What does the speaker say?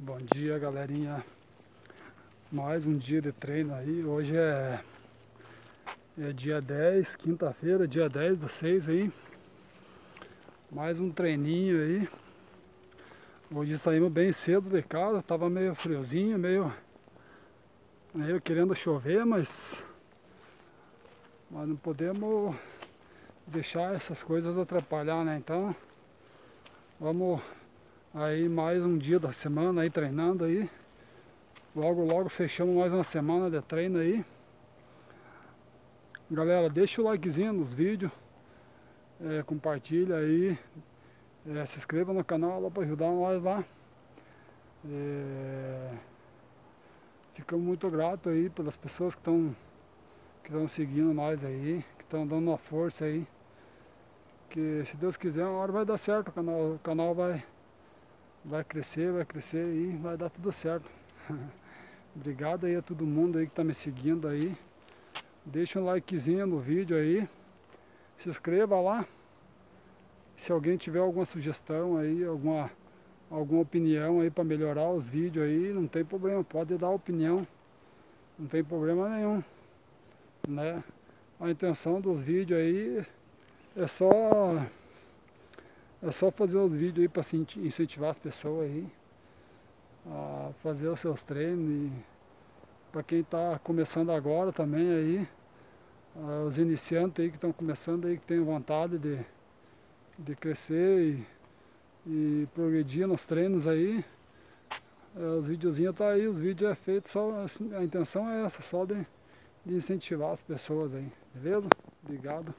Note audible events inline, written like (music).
Bom dia galerinha. Mais um dia de treino aí. Hoje é, é dia 10, quinta-feira, dia 10 do 6 aí Mais um treininho aí. Hoje saímos bem cedo de casa Tava meio friozinho, meio Meio querendo chover, mas Mas não podemos deixar essas coisas atrapalhar, né? Então Vamos Aí mais um dia da semana aí treinando aí. Logo logo fechamos mais uma semana de treino aí. Galera, deixa o likezinho nos vídeos. É, compartilha aí. É, se inscreva no canal para ajudar nós lá. É, ficamos muito gratos aí pelas pessoas que estão que estão seguindo nós aí, que estão dando uma força aí. Que se Deus quiser, uma hora vai dar certo, o canal, o canal vai vai crescer, vai crescer e vai dar tudo certo. (laughs) Obrigado aí a todo mundo aí que está me seguindo aí. Deixa um likezinho no vídeo aí. Se inscreva lá. Se alguém tiver alguma sugestão aí, alguma, alguma opinião aí para melhorar os vídeos aí, não tem problema, pode dar opinião. Não tem problema nenhum. Né? A intenção dos vídeos aí é só é só fazer os vídeos aí para incentivar as pessoas aí a fazer os seus treinos para quem está começando agora também aí, os iniciantes aí que estão começando aí, que tem vontade de, de crescer e, e progredir nos treinos aí, é, os videozinhos tá aí, os vídeos é feito só, a intenção é essa, só de, de incentivar as pessoas aí, beleza? Obrigado.